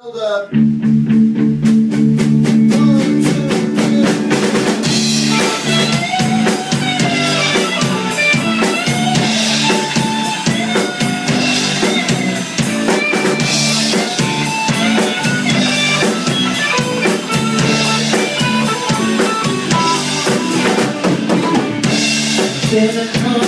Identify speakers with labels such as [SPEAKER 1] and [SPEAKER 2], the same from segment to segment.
[SPEAKER 1] up.
[SPEAKER 2] Seven,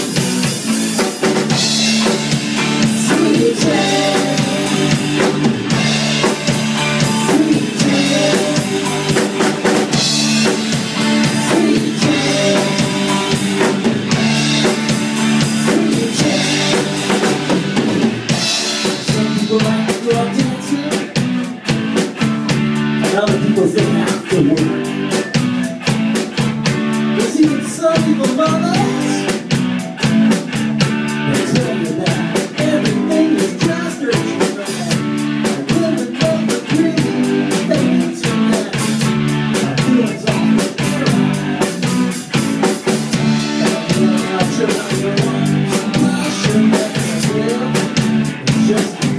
[SPEAKER 2] just